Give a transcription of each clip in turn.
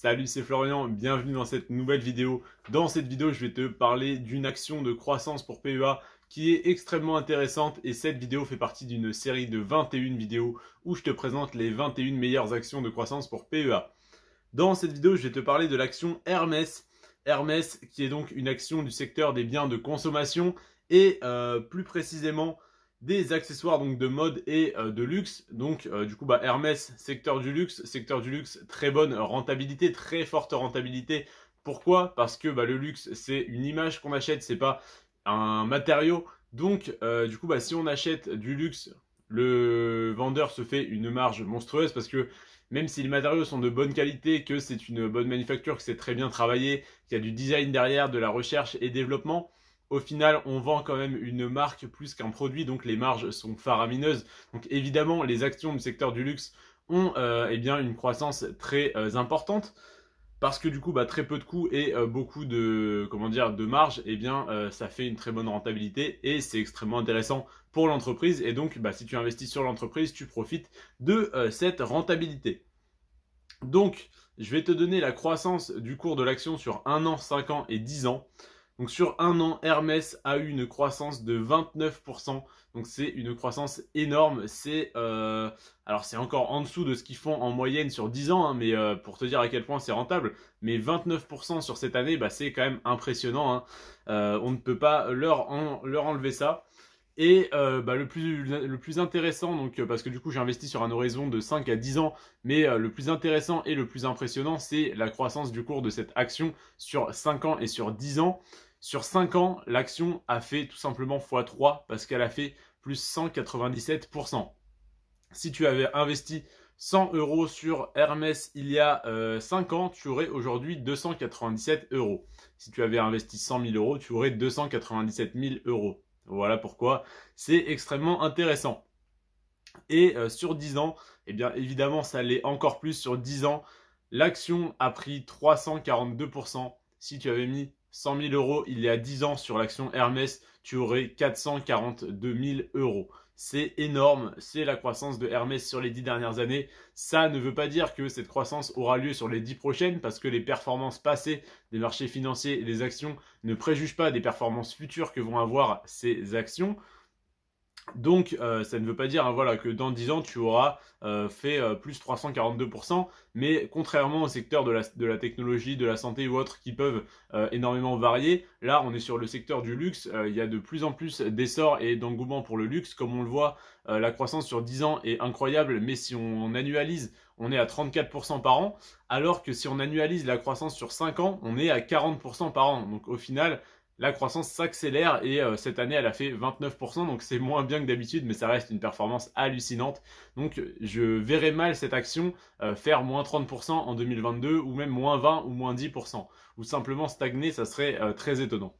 Salut, c'est Florian, bienvenue dans cette nouvelle vidéo. Dans cette vidéo, je vais te parler d'une action de croissance pour PEA qui est extrêmement intéressante et cette vidéo fait partie d'une série de 21 vidéos où je te présente les 21 meilleures actions de croissance pour PEA. Dans cette vidéo, je vais te parler de l'action Hermès. Hermès qui est donc une action du secteur des biens de consommation et euh, plus précisément des accessoires donc de mode et euh, de luxe. Donc euh, du coup bah Hermès secteur du luxe, secteur du luxe très bonne rentabilité, très forte rentabilité. Pourquoi? Parce que bah, le luxe c'est une image qu'on achète, c'est pas un matériau. Donc euh, du coup bah si on achète du luxe, le vendeur se fait une marge monstrueuse parce que même si les matériaux sont de bonne qualité, que c'est une bonne manufacture, que c'est très bien travaillé, qu'il y a du design derrière, de la recherche et développement, au final, on vend quand même une marque plus qu'un produit, donc les marges sont faramineuses. Donc évidemment, les actions du secteur du luxe ont euh, eh une croissance très euh, importante parce que du coup, bah, très peu de coûts et euh, beaucoup de comment de marge, eh bien ça fait une très bonne rentabilité et c'est extrêmement intéressant pour l'entreprise. Et donc, bah, si tu investis sur l'entreprise, tu profites de cette rentabilité. Donc, je vais te donner la croissance du cours de l'action sur 1 an, 5 ans et 10 ans. Donc sur un an, Hermès a eu une croissance de 29%. Donc c'est une croissance énorme. C'est euh, c'est encore en dessous de ce qu'ils font en moyenne sur 10 ans, hein, mais euh, pour te dire à quel point c'est rentable. Mais 29% sur cette année, bah, c'est quand même impressionnant. Hein. Euh, on ne peut pas leur, enlever ça. Et bah, le, plus, le plus intéressant, donc, parce que du coup j'ai investi sur un horizon de 5 à 10 ans, mais le plus intéressant et le plus impressionnant, c'est la croissance du cours de cette action sur 5 ans et sur 10 ans. Sur 5 ans, l'action a fait tout simplement x3 parce qu'elle a fait plus 197%. Si tu avais investi 100 euros sur Hermès il y a 5 euh, ans, tu aurais aujourd'hui 297 euros. Si tu avais investi 100 000 euros, tu aurais 297 000 euros. Voilà pourquoi c'est extrêmement intéressant. Et euh, sur 10 ans, eh bien évidemment ça l'est encore plus sur 10 ans. L'action a pris 342%. Si tu avais mis 100 000 euros il y a 10 ans sur l'action Hermès, tu aurais 442 000 euros. C'est énorme, c'est la croissance de Hermès sur les 10 dernières années. Ça ne veut pas dire que cette croissance aura lieu sur les 10 prochaines parce que les performances passées des marchés financiers et des actions ne préjugent pas des performances futures que vont avoir ces actions. Donc, euh, ça ne veut pas dire hein, voilà, que dans 10 ans, tu auras euh, fait euh, plus 342%, mais contrairement au secteur de la, technologie, de la santé ou autres qui peuvent énormément varier, là, on est sur le secteur du luxe. il y a de plus en plus d'essor et d'engouement pour le luxe. Comme on le voit, la croissance sur 10 ans est incroyable, mais si on annualise, on est à 34% par an, alors que si on annualise la croissance sur 5 ans, on est à 40% par an. Donc, au final, la croissance s'accélère et euh, cette année elle a fait 29%, donc c'est moins bien que d'habitude, mais ça reste une performance hallucinante. Donc je verrais mal cette action euh, faire moins 30% en 2022 ou même moins 20% ou moins 10%, ou simplement stagner, ça serait euh, très étonnant.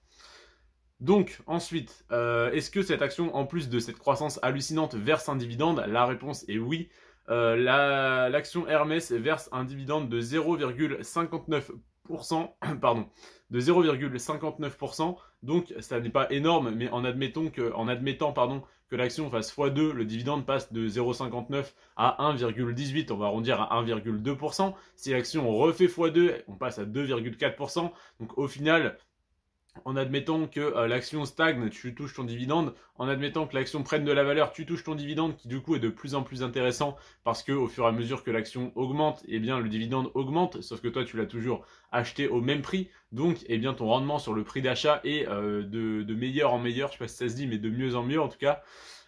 Donc ensuite, est-ce que cette action, en plus de cette croissance hallucinante, verse un dividende? La réponse est oui. L'action Hermès verse un dividende de 0,59%, pardon, de 0,59%. Donc ça n'est pas énorme, mais en, admettant que, en admettant pardon, que l'action fasse x2, le dividende passe de 0,59 à 1,18, on va arrondir à 1,2%. Si l'action refait x2, on passe à 2,4%. Donc au final, en admettant que euh, l'action stagne, tu touches ton dividende. En admettant que l'action prenne de la valeur, tu touches ton dividende qui du coup est de plus en plus intéressant parce que au fur et à mesure que l'action augmente, eh bien le dividende augmente, sauf que toi tu l'as toujours acheté au même prix. Donc eh bien ton rendement sur le prix d'achat est euh, de, meilleur en meilleur, je sais pas si ça se dit, mais de mieux en mieux en tout cas,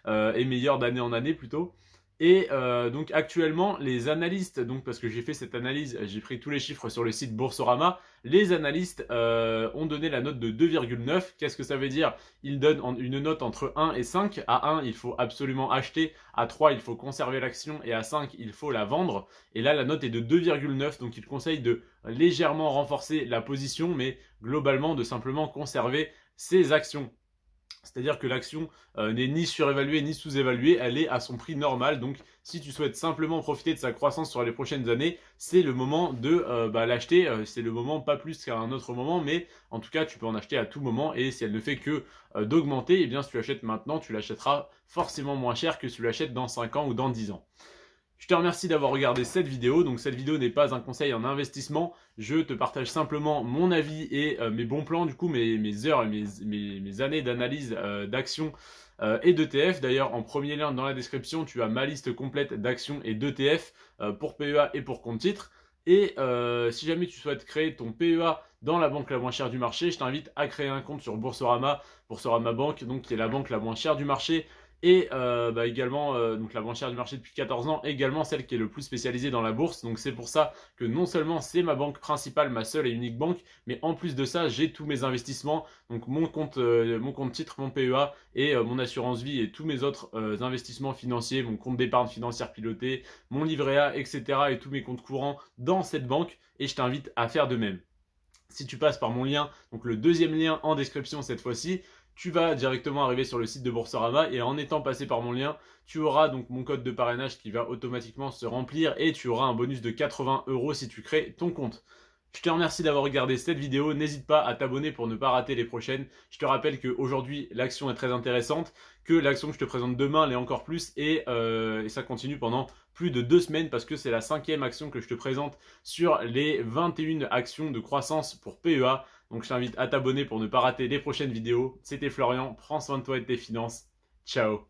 euh, et meilleur d'année en année plutôt. Et euh, donc actuellement, les analystes, donc parce que j'ai fait cette analyse, j'ai pris tous les chiffres sur le site Boursorama, les analystes euh, ont donné la note de 2,9. Qu'est-ce que ça veut dire? Ils donnent une note entre 1 et 5. À 1, il faut absolument acheter. À 3, il faut conserver l'action. Et à 5, il faut la vendre. Et là, la note est de 2,9. Donc ils conseillent de légèrement renforcer la position, mais globalement de simplement conserver ses actions. C'est-à-dire que l'action euh, n'est ni surévaluée ni sous-évaluée, elle est à son prix normal. Donc si tu souhaites simplement profiter de sa croissance sur les prochaines années, c'est le moment de euh, bah, l'acheter. Euh, c'est le moment, pas plus qu'à un autre moment, mais en tout cas tu peux en acheter à tout moment. Et si elle ne fait que d'augmenter, eh bien si tu l'achètes maintenant, tu l'achèteras forcément moins cher que si tu l'achètes dans 5 ans ou dans 10 ans. Je te remercie d'avoir regardé cette vidéo. Donc cette vidéo n'est pas un conseil en investissement. Je te partage simplement mon avis et euh, mes bons plans, du coup mes, heures et mes, années d'analyse euh, d'actions euh, et d'ETF. D'ailleurs, en premier lien dans la description, tu as ma liste complète d'actions et d'ETF pour PEA et pour compte titre. Et si jamais tu souhaites créer ton PEA dans la banque la moins chère du marché, je t'invite à créer un compte sur Boursorama, Boursorama Bank, donc qui est la banque la moins chère du marché et euh, bah, également euh, donc la banquière du marché depuis 14 ans, également celle qui est le plus spécialisée dans la bourse. Donc c'est pour ça que non seulement c'est ma banque principale, ma seule et unique banque, mais en plus de ça, j'ai tous mes investissements, donc mon compte, euh, mon compte titre, mon PEA et mon assurance vie et tous mes autres investissements financiers, mon compte d'épargne financière piloté, mon livret A, etc. et tous mes comptes courants dans cette banque. Et je t'invite à faire de même. Si tu passes par mon lien, donc le deuxième lien en description cette fois-ci, tu vas directement arriver sur le site de Boursorama et en étant passé par mon lien, tu auras donc mon code de parrainage qui va automatiquement se remplir et tu auras un bonus de 80 euros si tu crées ton compte. Je te remercie d'avoir regardé cette vidéo. N'hésite pas à t'abonner pour ne pas rater les prochaines. Je te rappelle qu'aujourd'hui, l'action est très intéressante, que l'action que je te présente demain l'est encore plus et, euh, et, ça continue pendant plus de deux semaines parce que c'est la cinquième action que je te présente sur les 21 actions de croissance pour PEA. Donc je t'invite à t'abonner pour ne pas rater les prochaines vidéos. C'était Florian, prends soin de toi et de tes finances. Ciao